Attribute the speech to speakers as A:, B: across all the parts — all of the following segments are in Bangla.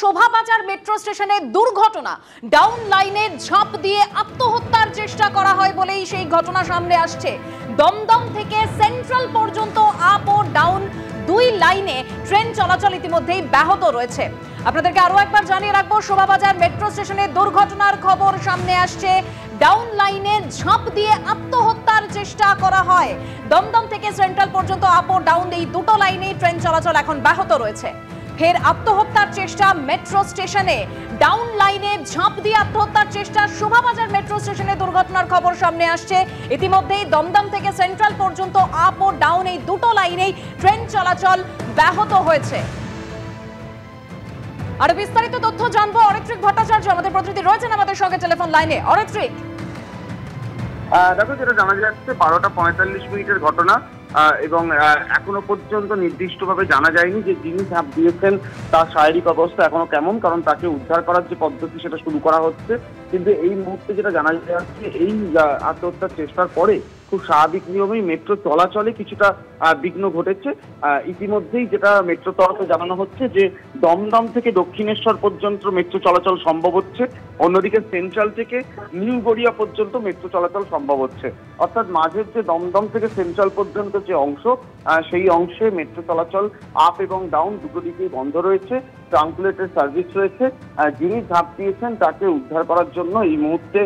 A: শোভাবাজার মেট্রো স্টেশনে দুর্ঘটনা। ডাউন লাইনে ঝাঁপ দিয়ে আত্মহত্যার চেষ্টা করা হয় বলেই সেই ঘটনা সামনে আসছে। দমদম থেকে সেন্ট্রাল পর্যন্ত আপ ও ডাউন দুই লাইনে ট্রেন চলাচল ইতিমধ্যেই ব্যাহত রয়েছে। আপনাদেরকে আরও একবার জানিয়ে রাখব শোভাবাজার মেট্রো স্টেশনে দুর্ঘটনার খবর সামনে আসছে। ডাউন লাইনে ঝাঁপ দিয়ে আত্মহত্যার চেষ্টা করা হয়। দমদম থেকে সেন্ট্রাল পর্যন্ত আপ ও ডাউন এই দুটো লাইনেই ট্রেন চলাচল এখন ব্যাহত রয়েছে। ফের আত্মহত্যার চেষ্টা মেট্রো স্টেশনে ডাউন লাইনে ঝাঁপ দিয়ে আত্মহত্যার চেষ্টা। শোভাবাজার মেট্রো স্টেশনে দুর্ঘটনার খবর সামনে আসছে। ইতিমধ্যেই দমদম থেকে সেন্ট্রাল পর্যন্ত আপ ও ডাউন এই দুটো লাইনেই ট্রেন চলাচল ব্যাহত হয়েছে। আর বিস্তারিত তথ্য জানব অরিত্রিক ভট্টাচার্য। আমাদের প্রতিনিধি রয়েছেন আমাদের সঙ্গে টেলিফোন লাইনে অরিত্রিক।
B: দেখো, যেটা জানা যাচ্ছে, বারোটা পঁয়তাল্লিশ মিনিটের ঘটনা। এবং এখনও পর্যন্ত নির্দিষ্টভাবে জানা যায়নি যে যিনি ঝাঁপ দিয়েছেন তার শারীরিক অবস্থা এখনও কেমন, কারণ তাকে উদ্ধার করার যে পদ্ধতি সেটা শুরু করা হচ্ছে। কিন্তু এই মুহূর্তে যেটা জানা যাচ্ছে, এই আত্মহত্যার চেষ্টার পরে খুব স্বাভাবিক নিয়মেই মেট্রো চলাচলে কিছুটা বিঘ্ন ঘটেছে। ইতিমধ্যেই যেটা মেট্রো তরফে জানানো হচ্ছে যে, দমদম থেকে দক্ষিণেশ্বর পর্যন্ত মেট্রো চলাচল সম্ভব হচ্ছে। অন্যদিকে সেন্ট্রাল থেকে নিউ গড়িয়া পর্যন্ত মেট্রো চলাচল সম্ভব হচ্ছে। অর্থাৎ মাঝের যে দমদম থেকে সেন্ট্রাল পর্যন্ত যে অংশ সেই অংশে মেট্রো চলাচল আপ এবং ডাউন দুটো দিকেই বন্ধ রয়েছে। ট্রাঙ্কুলেটের সার্ভিস রয়েছে। যিনি ঝাঁপ দিয়েছেন, তাকে উদ্ধার করার জন্য এই মুহূর্তে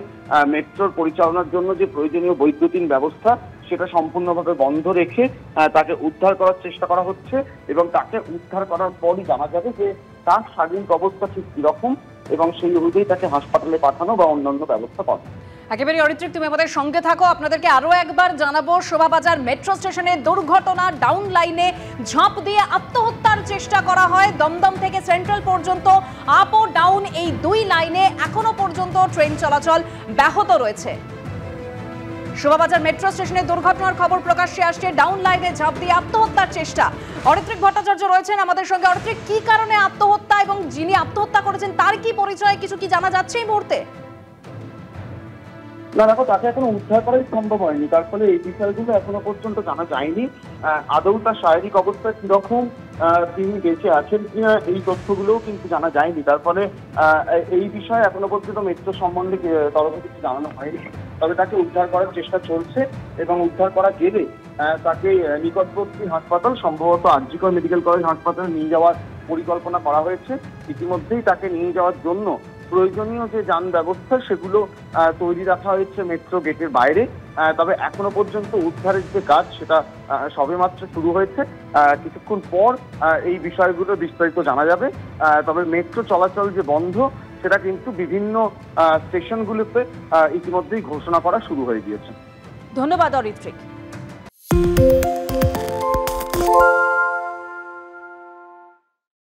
B: মেট্রোর পরিচালনার জন্য যে প্রয়োজনীয় বৈদ্যুতিন ব্যবস্থা সেটা সম্পূর্ণভাবে বন্ধ রেখে তাকে উদ্ধার করার চেষ্টা করা হচ্ছে এবং তাকে উদ্ধার করার পরই জানা যাবে যে তার শারীরিক অবস্থা ঠিক কীরকম এবং সেই অনুযায়ী তাকে হাসপাতালে পাঠানো বা অন্যান্য ব্যবস্থা করা।
A: একেবারে অরিত্রিক তুমি আমাদের সঙ্গে থাকো, আপনাদেরকে আরও একবার জানাব, শোভাবাজার মেট্রো স্টেশনে দুর্ঘটনা ডাউন লাইনে ঝাঁপ দিয়ে আত্মহত্যার চেষ্টা করা হয়। দমদম থেকে সেন্ট্রাল পর্যন্ত আপ ও ডাউন এই দুই লাইনে এখনও পর্যন্ত ট্রেন চলাচল ব্যাহত রয়েছে। শোভাবাজার মেট্রো স্টেশনে দুর্ঘটনার খবর প্রকাশ্যে আসছে। ডাউন লাইনে ঝাঁপ দিয়ে আত্মহত্যার চেষ্টা। অরিত্রিক ভট্টাচার্য রয়েছেন আমাদের সঙ্গে। অরিত্রিক, কি কারণে আত্মহত্যা এবং যিনি আত্মহত্যা করেছেন, তার কি পরিচয়, কিছু কি জানা যাচ্ছে এই মুহূর্তে?
B: না, দেখো, তাকে এখনও উদ্ধার করাই সম্ভব হয়নি। তার ফলে এই বিষয়গুলো এখনও পর্যন্ত জানা যায়নি। আদৌ তার শারীরিক অবস্থা কীরকম তিনি বেঁচে আছেন কিনা, এই তথ্যগুলোও কিন্তু জানা যায়নি। তার ফলে এই বিষয়ে এখনও পর্যন্ত মৃত্যু সম্বন্ধে তরফে কিছু জানানো হয়নি। তবে তাকে উদ্ধার করার চেষ্টা চলছে এবং উদ্ধার করা গেলে তাকে নিকটবর্তী হাসপাতাল, সম্ভবত আরজিকর মেডিকেল কলেজ হাসপাতালে নিয়ে যাওয়ার পরিকল্পনা করা হয়েছে। ইতিমধ্যেই তাকে নিয়ে যাওয়ার জন্য প্রয়োজনীয় যে যান ব্যবস্থা, সেগুলো তৈরি রাখা হয়েছে মেট্রো গেটের বাইরে। তবে এখনও পর্যন্ত উদ্ধারের যে কাজ, সেটা সবেমাত্র শুরু হয়েছে। কিছুক্ষণ পর এই বিষয়গুলো বিস্তারিত জানা যাবে। তবে মেট্রো চলাচল যে বন্ধ সেটা কিন্তু বিভিন্ন আহ, ইতিমধ্যেই ঘোষণা করা শুরু হয়ে গিয়েছে।
A: ধন্যবাদ অরিত্রিক।